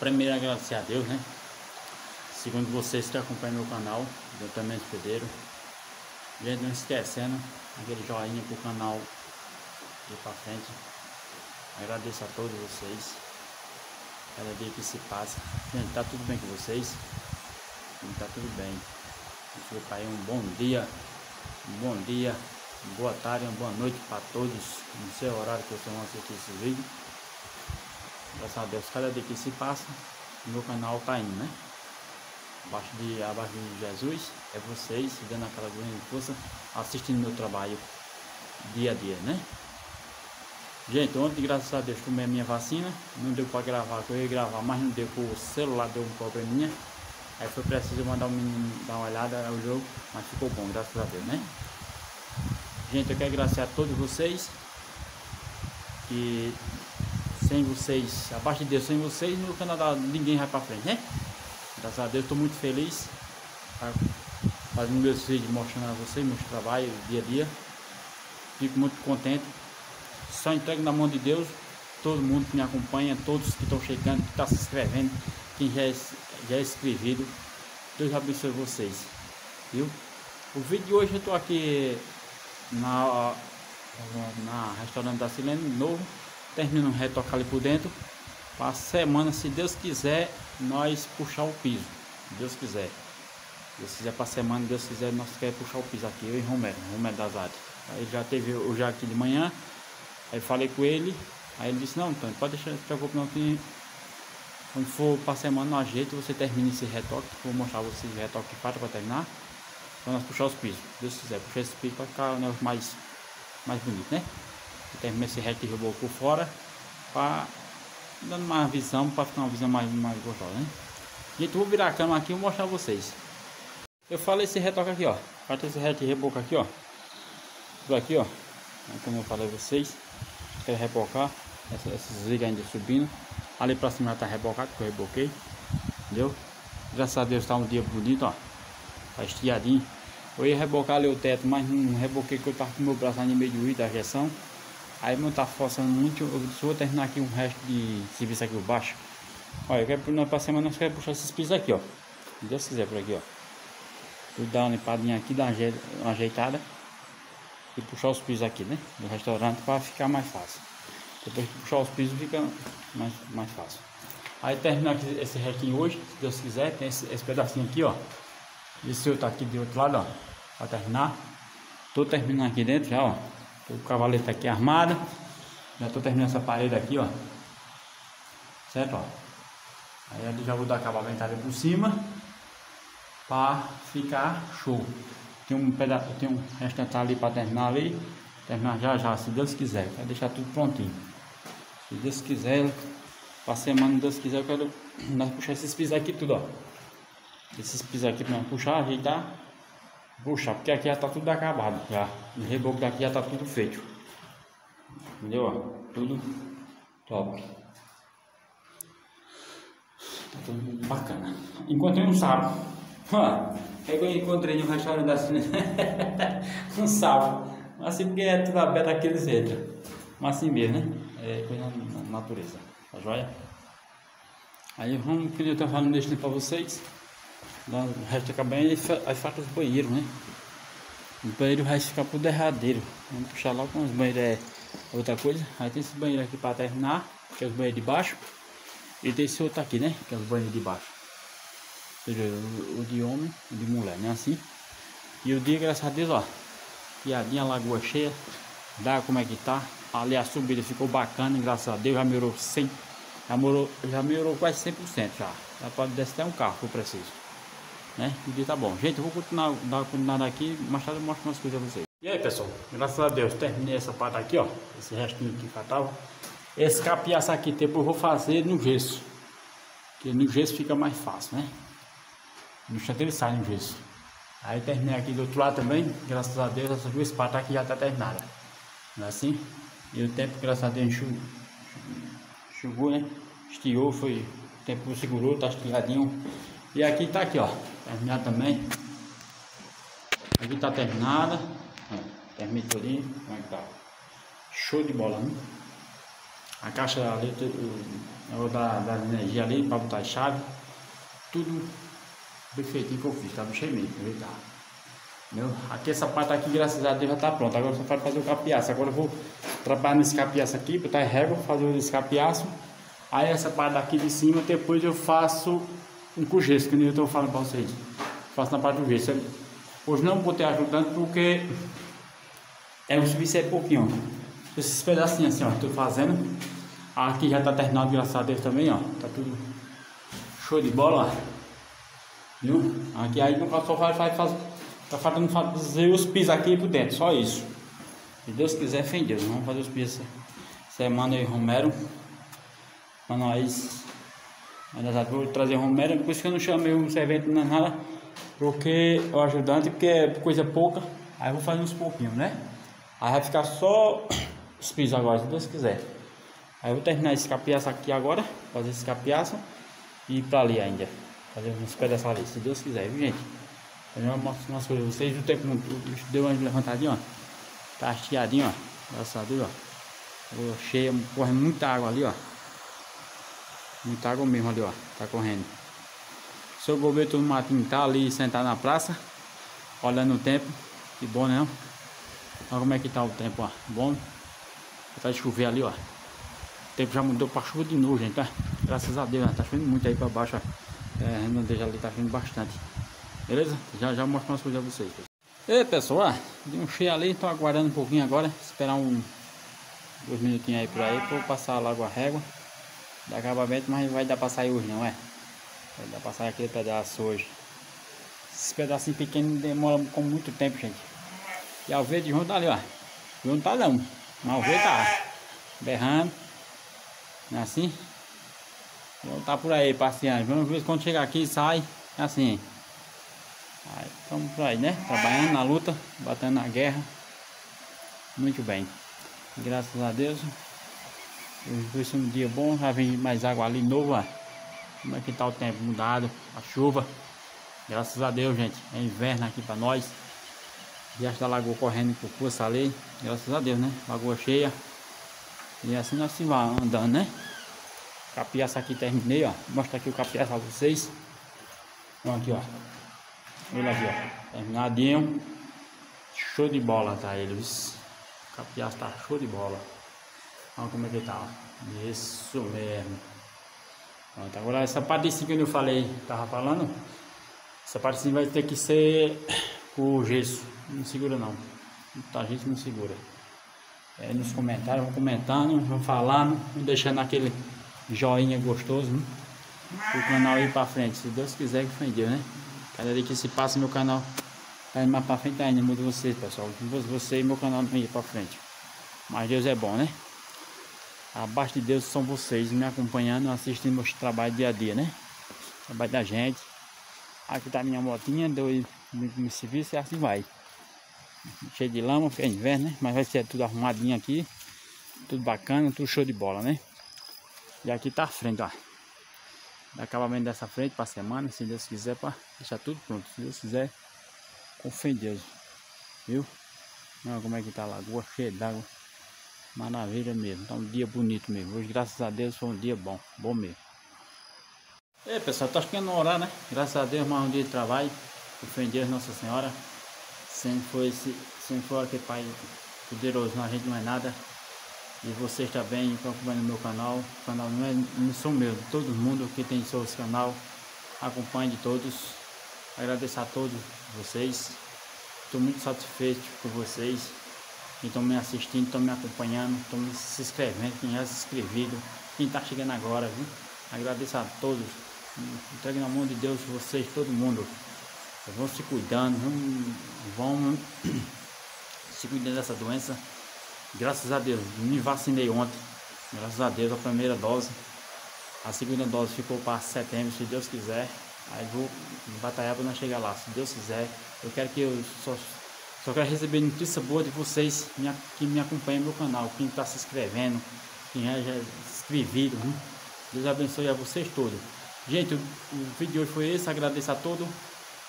primeiro agradecer a Deus, né? Segundo vocês que acompanham meu canal, eu também hospedeiro. Gente, não esquecendo aquele joinha pro canal ir pra frente. Agradeço a todos vocês. Cada dia que se passa. Gente, tá tudo bem com vocês? Tá tudo bem. Desculpa aí, um bom dia. Um bom dia, boa tarde, uma boa noite para todos. No seu horário que vocês vão assistir esse vídeo. Graças a Deus, cada dia que se passa, meu canal tá indo, né? Abaixo de, abaixo de Jesus, é vocês dando aquela grande força, assistindo meu trabalho dia a dia, né? Gente, ontem, graças a Deus, tomei a minha vacina. Não deu para gravar, eu ia gravar, mas não deu por o celular, deu um probleminha. Aí foi preciso mandar o menino dar uma olhada no jogo, mas ficou bom, graças a Deus, né? Gente, eu quero agradecer a todos vocês. Que sem vocês, abaixo de Deus, sem vocês, no Canadá ninguém vai pra frente, né? Graças a Deus, estou muito feliz fazendo meus vídeos mostrando a vocês, meu trabalho dia a dia. Fico muito contente. Só entrego na mão de Deus. Todo mundo que me acompanha, todos que estão chegando, que estão tá se inscrevendo, quem já é, já é. Deus abençoe vocês. Viu? O vídeo de hoje eu estou aqui na, na restaurante da Silene novo termina um retocar ali por dentro. Para semana, se Deus quiser, nós puxar o piso. Deus quiser. Deus quiser para semana, Deus quiser, nós queremos puxar o piso aqui, eu e Romero, Romero das Artes. Aí já teve o já aqui de manhã. Aí falei com ele. Aí ele disse, não, Antônio, pode deixar, se preocupe não que quando for para semana no ajeito, você termina esse retoque. Vou mostrar vocês o retoque que falta para terminar. Para nós puxar os pisos. Deus quiser, puxar esse piso para ficar um mais, mais bonito, né? Termina esse reto de por fora para dando mais visão para ficar uma visão mais, mais gostosa né? Gente vou virar a cama aqui e mostrar vocês. Eu falei esse retoque aqui ó. Parte esse de reboco aqui ó. Por aqui ó. Como eu falei a vocês. Quero rebocar. Essa, esses vigas ainda subindo. Ali para cima já tá rebocado que eu reboquei. Entendeu? Graças a Deus tá um dia bonito ó. Tá estiadinho. Eu ia rebocar ali o teto mas não reboquei que eu tava com meu braço ainda meio doído da injeção Aí não tá forçando muito, eu vou terminar aqui um resto de serviço aqui baixo. Olha, eu quero, pra semana nós queremos puxar esses pisos aqui, ó. Se Deus quiser por aqui, ó. Vou dar uma limpadinha aqui, dar uma ajeitada. E puxar os pisos aqui, né? Do restaurante para ficar mais fácil. Depois de puxar os pisos fica mais, mais fácil. Aí terminar aqui esse restinho hoje, se Deus quiser, tem esse, esse pedacinho aqui, ó. Esse outro tá aqui do outro lado, ó. Pra terminar. Tô terminando aqui dentro já, ó. O cavalete aqui armado. Já estou terminando essa parede aqui, ó. Certo, ó. Aí eu já vou dar acabamento ali por cima. Para ficar show. Tem um pedaço, tem um restante ali para terminar ali. Terminar já já, se Deus quiser. Quero deixar tudo prontinho. Se Deus quiser, para semana, se Deus quiser, eu quero nós puxar esses pisos aqui tudo, ó. Esses pisos aqui para puxar, ajeitar. Puxa, porque aqui já tá tudo acabado já. O reboco daqui já tá tudo feito. Entendeu? Tudo top. Tá tudo bacana. Encontrei um sapo. Ó, eu encontrei no restaurante Cine. um sapo. Assim porque é tudo aberto aqui eles entram. Mas assim mesmo, né? É coisa na natureza. Tá joia? Aí vamos que eu tô falando deixando pra vocês o resto acaba aí, aí falta os banheiros, né? O banheiro vai ficar pro derradeiro. Vamos puxar logo com os banheiros é outra coisa. Aí tem esse banheiro aqui para terminar, que é os banheiros de baixo. E tem esse outro aqui, né? Que é os banheiros de baixo. Seja, o, de homem e de mulher, né? Assim. E o dia, graças a Deus, ó. Piadinha, lagoa cheia. Dá como é que tá. Ali a subida ficou bacana, graças a Deus. Já melhorou 100. Já melhorou, já melhorou quase 100% já. Já pode descer até um carro se preciso né? O tá bom. Gente, eu vou continuar, dar continuar aqui, mais tarde eu mostro umas coisas a vocês. E aí, pessoal, graças a Deus, terminei essa parte aqui, ó, esse restinho que faltava. Esse capiaço aqui, depois eu vou fazer no gesso, que no gesso fica mais fácil, né? No instante ele sai no gesso. Aí terminei aqui do outro lado também, graças a Deus, essas duas partes aqui já tá terminada. Não é assim? E o tempo, graças a Deus, enxugou, enxugou né? Estiou, foi, o tempo segurou, tá estiradinho. E aqui tá aqui, ó. Terminar também. Aqui tá terminada. Terminei tudinho. Como é que tá? Show de bola, né? A caixa ali, o da, da energia ali, para botar a chave. Tudo perfeitinho que eu fiz, tá no cheio mesmo? Entendeu? Aqui essa parte aqui, graças a Deus, já tá pronta. Agora só falta fazer o capiaço. Agora eu vou trabalhar nesse capiaço aqui, botar régua, fazer esse capiaço. Aí essa parte daqui de cima, depois eu faço um com gesso, que nem eu estou falando para vocês. Faço na parte do gesso. Hoje não botei ajudante porque é o serviço é pouquinho. Esses pedacinhos assim, ó, estou fazendo. Aqui já está terminado, graças a Deus também, ó. Tá tudo show de bola. Viu? Aqui aí no só vai fazer. Tá faltando fazer os pisos aqui por dentro, só isso. Se Deus quiser, fé Deus. Vamos fazer os pisos semana aí, Romero. Pra nós. Mas vou trazer Romero, por isso que eu não chamei o servente nem nada. Porque o ajudante, porque é coisa pouca. Aí eu vou fazer uns pouquinhos, né? Aí vai ficar só os pisos agora, se Deus quiser. Aí eu vou terminar esse capiaço aqui agora, fazer esse capiaço e ir pra ali ainda. Fazer uns pedaços ali, se Deus quiser, viu gente? Eu mostro umas coisas vocês, o tempo deu uma levantadinha, ó. Tá hasteadinho, ó. Graças a Deus, ó. Cheia, correndo muita água ali, ó. Muita água mesmo ali, ó. Tá correndo. Seu governo do Matinho tá ali sentado na praça, olhando o tempo. Que bom, né? Olha como é que tá o tempo, ó. Bom. Vai chover ali, ó. O tempo já mudou pra chuva de novo, gente, tá? Graças a Deus, né? tá chovendo muito aí pra baixo, ó. É, a redondeja ali tá chovendo bastante. Beleza? Já já mostro umas coisas pra vocês. E pessoal, deu um cheio ali, tô aguardando um pouquinho agora. Esperar um dois minutinhos aí por aí pra eu passar logo a régua de acabamento, mas vai dar pra sair hoje não é? Vai dar pra sair aquele pedaço hoje. Esses pedacinhos pequenos demoram com muito tempo, gente. E a ovelha de João tá ali, ó. João tá não. Mas a ovelha tá berrando. Não é assim? João tá por aí passeando. Vamos ver quando chegar aqui sai. É assim. Aí, estamos por aí, né? Trabalhando na luta, batendo na guerra. Muito bem. Graças a Deus. Hoje um dia bom, já vem mais água ali novo, ó. Como é que tá o tempo mudado, a chuva. Graças a Deus, gente. É inverno aqui para nós. Viagem da lagoa correndo por força ali. Graças a Deus, né? Lagoa cheia. E assim nós se vai andando, né? Capiaça aqui terminei, ó. Vou mostrar aqui o capiaça pra vocês. Então aqui, ó. Olha aqui, ó. Terminadinho. Show de bola, tá ele. O capiaça tá show de bola. Olha como é que tá. Isso mesmo. Pronto, agora essa parte de cima que eu falei, tava falando. Essa parte de cima vai ter que ser o gesso. Não segura não. Tá gesso não segura. É, nos comentários, vão comentando, vão falando, vão deixando aquele joinha gostoso, né? O canal ir pra frente, se Deus quiser que foi né? Cada dia que se passa meu canal tá indo mais pra frente ainda, muito vocês, pessoal. Você e meu canal não ir pra frente. Mas Deus é bom, né? Abaixo de Deus são vocês me acompanhando, assistindo meus trabalhos dia a dia, né? Trabalho da gente. Aqui tá minha motinha, deu no serviço e assim vai. Cheio de lama, porque é inverno, né? Mas vai ser tudo arrumadinho aqui. Tudo bacana, tudo show de bola, né? E aqui tá a frente, ó. Acabamento dessa frente para semana, se Deus quiser, para deixar tudo pronto. Se Deus quiser, com fé em Deus. Viu? Olha como é que tá a lagoa, cheia d'água. Maravilha mesmo, tá um dia bonito mesmo. Hoje, graças a Deus, foi um dia bom, bom mesmo. Aí, pessoal, tá chegando a hora, né? Graças a Deus, mais um dia de trabalho. Fé em Deus, Nossa Senhora. Sempre foi, esse, sempre foi aquele Pai poderoso, não, a gente não é nada. E vocês também estão acompanhando meu canal. O canal não é não sou meu, todo mundo que tem seu canal. Acompanhe de todos. Agradeço a todos vocês. Estou muito satisfeito por vocês que estão me assistindo, estão me acompanhando, estão se inscrevendo, quem já se inscrevido, quem está chegando agora, viu? Agradeço a todos. Entregue na mão de Deus vocês, todo mundo. Vão se cuidando, vão se cuidando dessa doença. Graças a Deus, me vacinei ontem. Graças a Deus, a primeira dose. A segunda dose ficou para setembro, se Deus quiser. Aí vou batalhar para não chegar lá, se Deus quiser. Eu quero que eu só só quero receber notícia boa de vocês que me acompanham no meu canal, quem está se inscrevendo, quem é já inscrevido. Viu? Deus abençoe a vocês todos. Gente, o, vídeo de hoje foi esse. Agradeço a todos.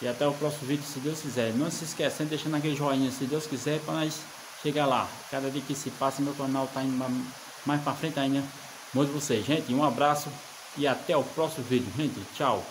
E até o próximo vídeo, se Deus quiser. Não se esquecendo, deixando aquele joinha, se Deus quiser, para nós chegar lá. Cada dia que se passa, meu canal está indo mais pra frente ainda mostro vocês, gente. Um abraço e até o próximo vídeo, gente. Tchau.